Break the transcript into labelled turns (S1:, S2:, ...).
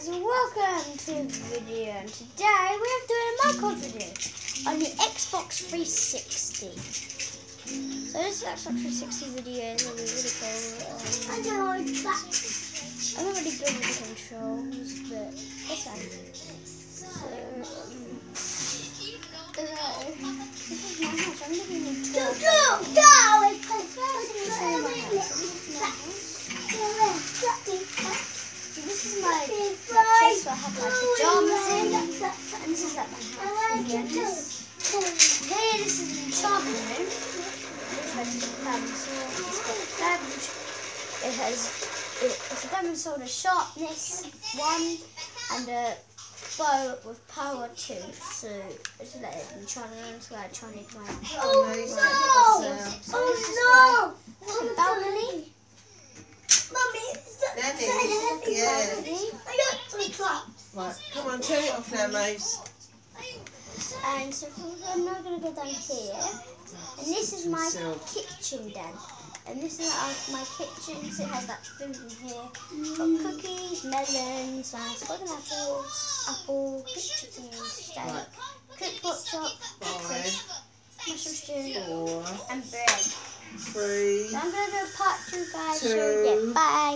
S1: guys, welcome to the video and today we are doing a Minecraft video on the Xbox 360. So this is Xbox 360 video to be really cool. Um,
S2: I know.
S1: I'm not really good with the controls, but my chest where I have my pajamas in. And this is like my house. And then this, here, this is the enchantment room. This has a diamond sword. It's got damage. It has it, it's a diamond sword of sharpness one and a bow with power two. So it's like an enchanted room. So like trying to make my
S2: Oh no! Oh no!
S1: This is a balcony.
S2: Mummy, that heavy?
S3: yeah.
S1: balcony.
S2: I got some traps.
S3: Right, come on, turn it off now, Mace.
S1: And so I'm now going to go down here. And this is my kitchen den. And this is my kitchen. So it has like food in here. Got cookies, melons, and got an apple, apple, steak,
S3: Right.
S1: cooked pork chop,
S3: Five,
S1: breakfast, mushroom stew,
S3: four,
S1: and bread.
S3: three.
S1: So I'm going to do part two, guys. So
S3: Two.
S1: yeah, bye.